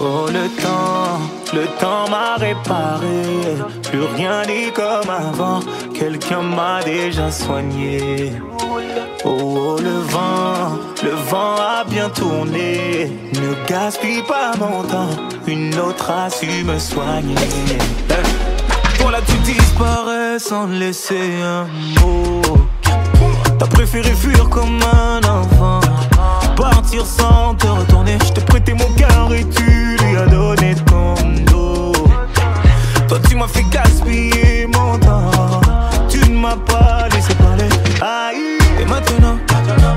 Oh le temps, le temps m'a réparé. Plus rien n'est comme avant. Quelqu'un m'a déjà soigné. Oh, oh, le vent, le vent a bien tourné. Ne gaspille pas mon temps. Une autre a su me soigner. Toi là tu disparais sans laisser un mot. T'as préféré fuir comme un enfant. Partir sans te retourner. Je t'ai prêté mon cœur et tu lui as donné ton dos. Toi tu m'as fait gaspiller mon temps. Tu ne m'as pas laissé parler. Aïe. Et maintenant,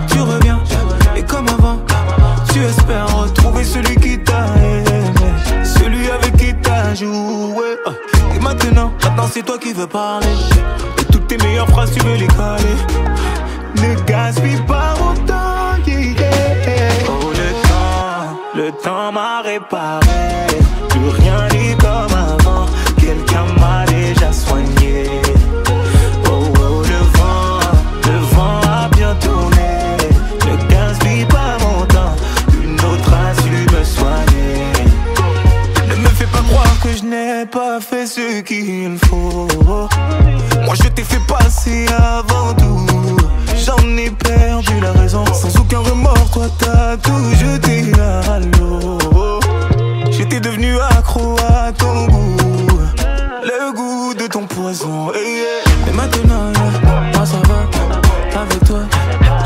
tu reviens. Et comme avant, tu espères retrouver celui qui t'a aimé. Celui avec qui t'as joué. Et maintenant, maintenant c'est toi qui veux parler. Et toutes tes meilleures phrases, tu veux les caler. Ne gaspille pas mon temps. yeah. Oh, le temps, le temps m'a réparé. Plus rien n'est comme avant. Quelqu'un m'a déjà soigné. Oh, oh, le vent, le vent a bien tourné. Ne gaspille pas mon temps. Une autre a su me soigner. Ne me fais pas croire que je n'ai pas fait ce qu'il faut. T'as tout jeté à l'eau. J'étais devenu accro à ton goût. Le goût de ton poison. Et, yeah. Et maintenant, yeah, ça va. Avec toi,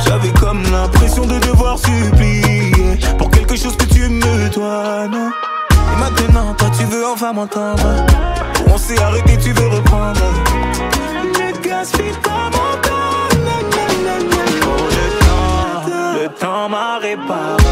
j'avais comme l'impression de devoir supplier pour quelque chose que tu me dois, non? Et maintenant, toi tu veux enfin m'entendre. On s'est arrêté, tu veux reprendre. Gaspille temps